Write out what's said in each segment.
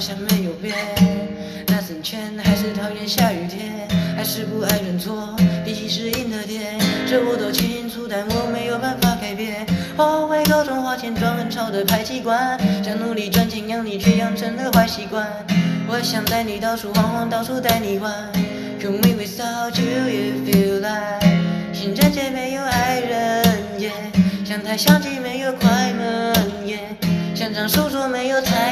像没有变。那层钱还是讨厌下雨天，还是不爱认错，脾气是硬的点。这我都清楚，但我没有办法改变。后悔高中花钱装很潮的排气管，想努力赚钱养你，却养成了坏习惯。我想带你到处晃晃，到处带你玩。Kill me without you if you like。情人节没有爱人耶，像台相机没有快门耶，像张书桌没有台灯耶。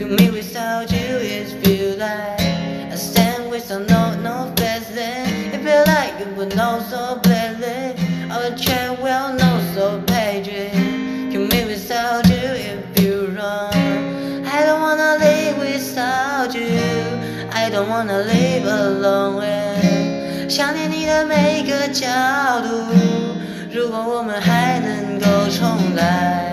Kill me without you if you like。I stand without no no blessing。If you like you would know so badly。Our chat will know so badly。Kill me without you if you run。I don't wanna live without you。I don't wanna live alone with。想念你的每个角度。如果我们还能够重来。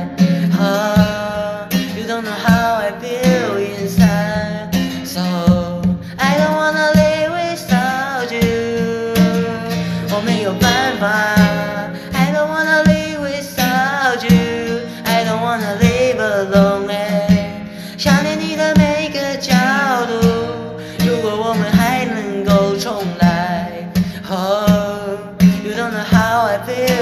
I don't wanna live without you. I don't wanna live alone. 샤넬 네가 매일 자도 如果我们还能够重来 Oh, you don't know how I feel